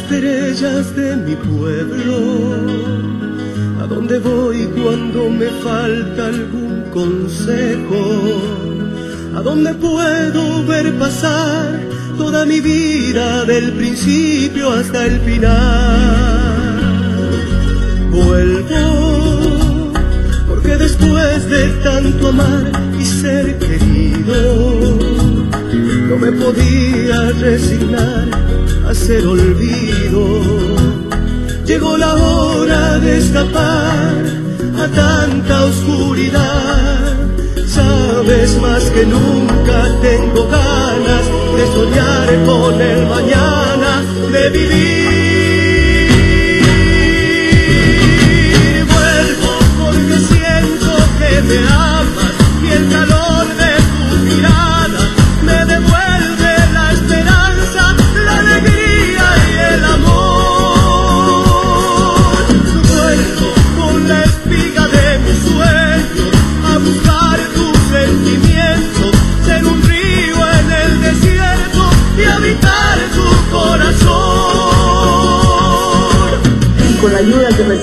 estrellas de mi pueblo. ¿A dónde voy cuando me falta algún consejo? ¿A dónde puedo ver pasar toda mi vida del principio hasta el final? Vuelvo, porque después de tanto amar y ser querido, no me podía resignar a ser olvido. Llegó la hora de escapar a tanta oscuridad. Sabes más que nunca tengo ganas de soñar con el mañana, de vivir.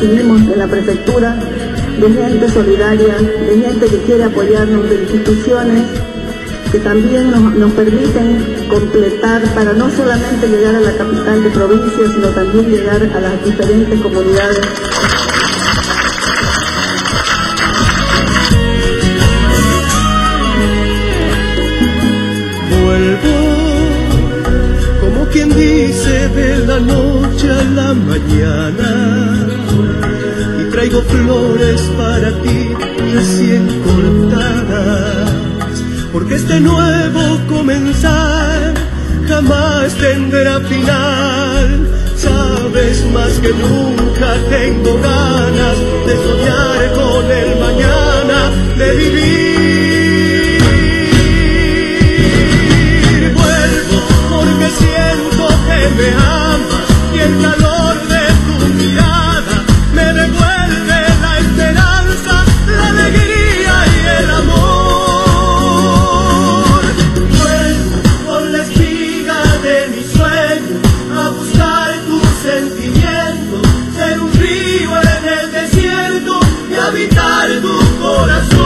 Recibimos de la prefectura, de gente solidaria, de gente que quiere apoyarnos, de instituciones que también nos, nos permiten completar para no solamente llegar a la capital de provincia, sino también llegar a las diferentes comunidades. Vuelvo, como quien dice, de la noche a la mañana. Traigo flores para ti recién cortadas, porque este nuevo comenzar jamás tendrá final. Sabes más que nunca tengo ganas de soñar con el mañana, de vivir. Vuelvo porque siento que me amas y el calor de tu mirada. a buscar tus sentimientos, ser un río en el desierto y habitar tu corazón.